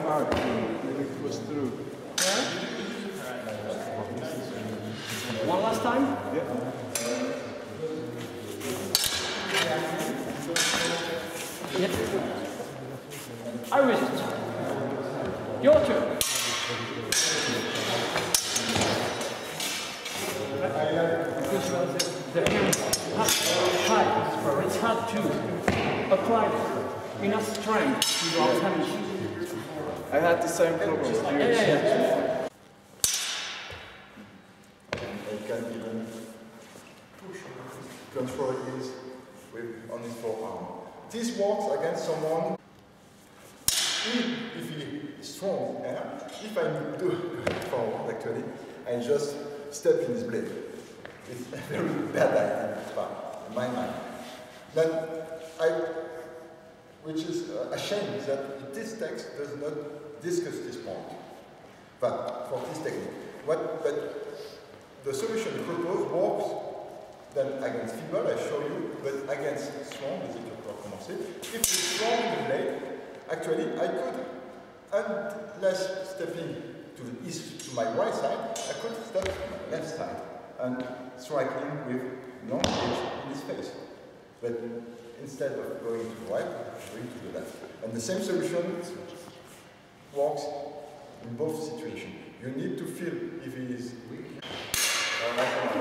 hard to through. One last time. Yeah. I resist. Your turn. The, high, it's hard to apply enough strength without having I had the same problem. Yeah, yeah, yeah. I can even push control his with on his forearm. This works against someone if, he is strong. Yeah? If I do forward actually, I just step in his blade. It's a very bad idea, but in my mind. Then I, which is uh, a shame that this text does not discuss this point. But for this technique, what, but the solution proposed works then against feeble, I show you, but against strong, as commencer. If it's strong blade, actually I could, unless stepping to the east, to my right side, I could step to my left side and strike him with long edge in his face. But instead of going to the right, going to the left. And the same solution works in both situations. You need to feel if he is weak.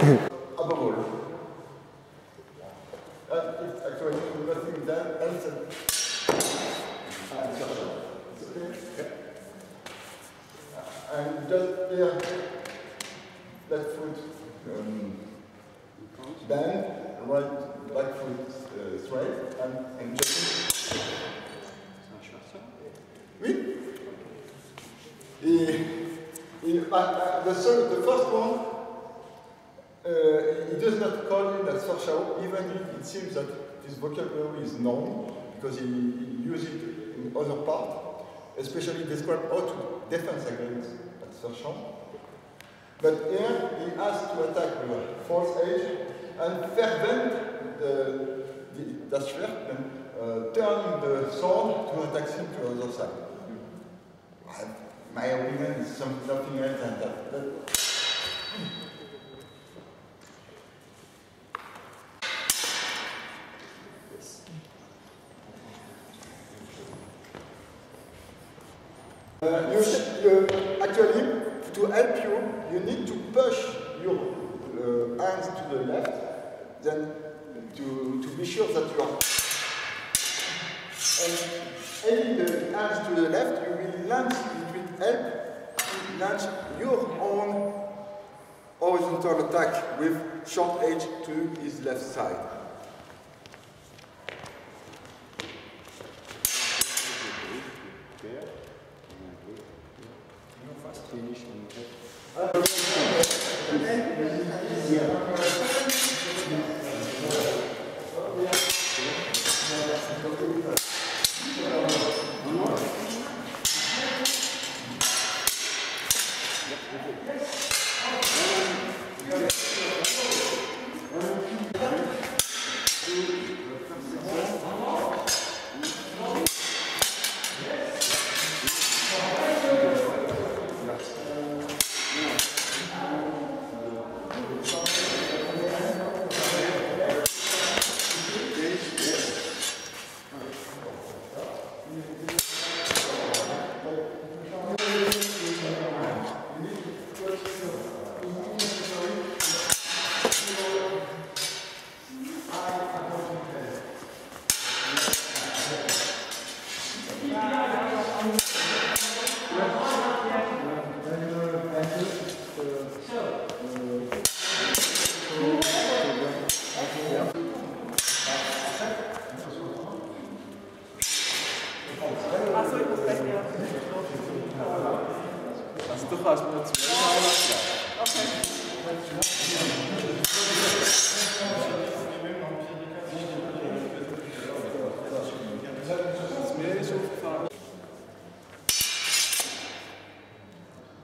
above all. Uh, it's actually nothing done else Ah, it's okay. Okay. Uh, And just here, left foot um, bend, right back foot uh, straight, and, and just. Oui. Et, et, uh, uh, the, third, the first one uh, he does not call him as Farshao, even if it seems that this vocabulary is known, because he, he uses it in other parts, especially describe how to defend against assertion. But here he has to attack with false edge and fervent the, the, das Schwert and uh, turning the sword to attack him to the other side. Well, my opinion is some, nothing else than that. But push your uh, hands to the left, then to, to be sure that you are. And having the hands to the left, you will launch, it will help to launch your own horizontal attack with short edge to his left side. Finish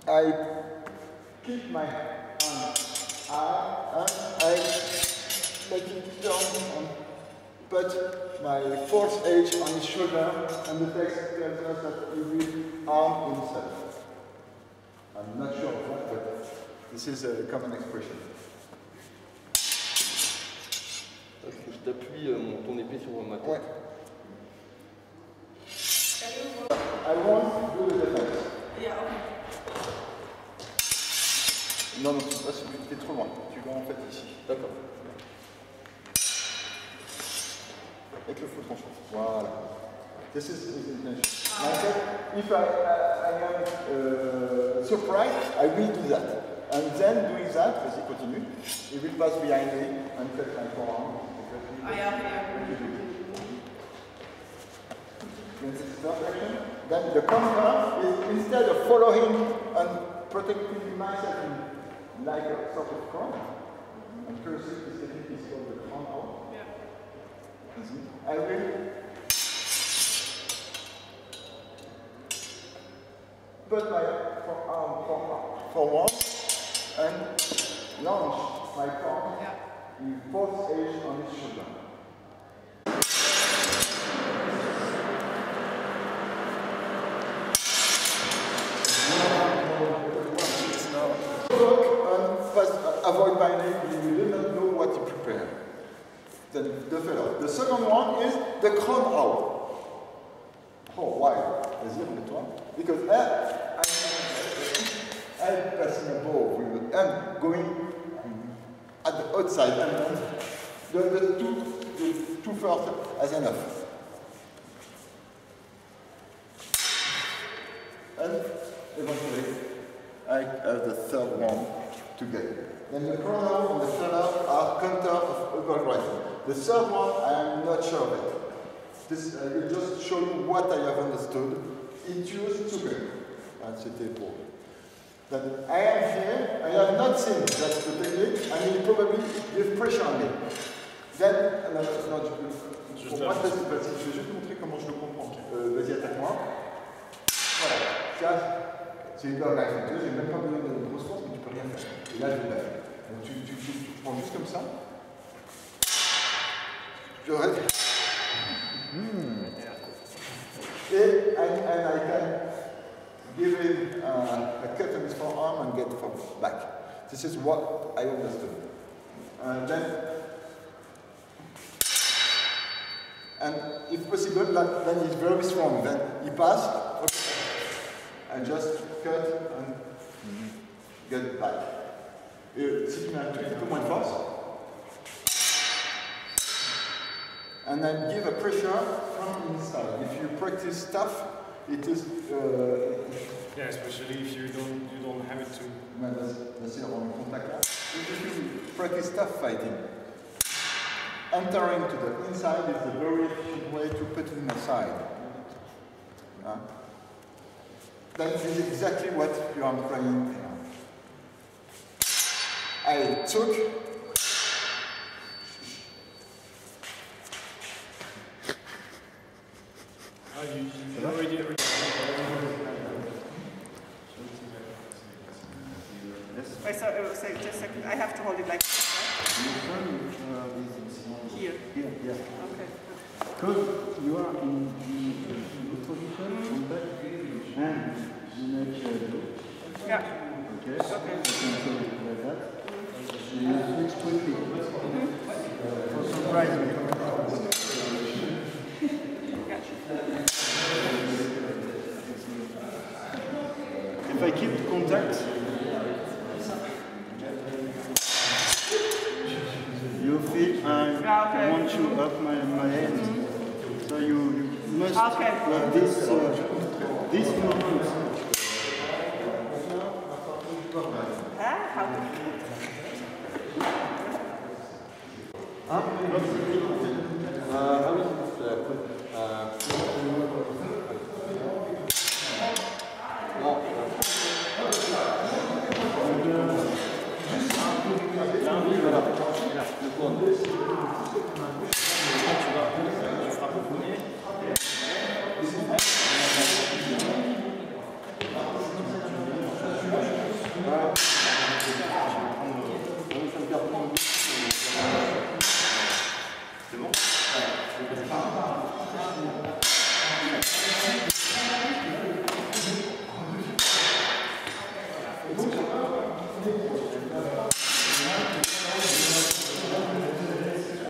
I keep my hand. I, I, I make it down and put my fourth edge on his shoulder and the text tells us that he will arm himself. I'm not sure of that, but this is a common expression. Que je t'appuie euh, ton épée sur ma tête. Ouais. I won't do the defense. Non, non, tu passes, tu es trop loin. Tu vas en fait ici. D'accord. Avec le foot tranchant. Voilà. This is his intention. Now, I said, if I, I, I am uh, surprised, I will do that. And then doing that, as he continue, he will pass behind me and cut my forearm. Is third action. Then the counter is instead of following and protecting myself in like a sort of crown, and technique is called the crown I will put my forearm for, um, forward and launch my palm in both edge on his shoulder. Look and first avoid by name, you do not know what to prepare. The, the fellow. The second one is the crown out. Oh, why? Vas-y, remets-toi. Because I, I'm, I'm passing a ball with the I'm going at the outside and the, the two, the two first as enough. And eventually, I have the third one together. Then the chrono and the filler are counter of right. The third one, I am not sure of it. This uh, will just show you what I have understood. Intuition super. And c'était pour. That I am here, I have not seen that the technique, and it probably give pressure on me. Then, uh, no, no, je- pour moi, ça. Je vais juste montrer comment je le comprends. Euh, Vas-y, attaque-moi. Voilà. Ça, c'est une barre accentuée, j'ai même pas besoin de grosse force, mais tu peux rien faire. Et là, je vais la faire. Donc, tu, tu, tu, tu prends juste comme ça. And, and I can give him a cut on his forearm and get from back. This is what I understood. And then, and if possible, like, then he's very strong. Then he passed, okay, and just cut and get back. Si tu mets un tout petit peu moins de force, and then give a pressure from inside. If you practice stuff, it is. Uh, Yeah, especially if you don't you don't have it to vas- vas-y, on contact là. If you practice tough fighting, entering to the inside is a very efficient way to put it aside. Huh? That is exactly what you are trying. I took you, you already already Wait, so, uh, so just a. I have to hold it like this, right? Here. Here, yeah. Okay. Because you are in the position, contact, and you make uh, Yeah. okay? Okay. like that. And switch quickly. For surprise. If I keep contact, you feel I Yeah, okay. want you up my, my hand. So you, you must Okay. this, uh, this movement. Ah, ah oui, c'est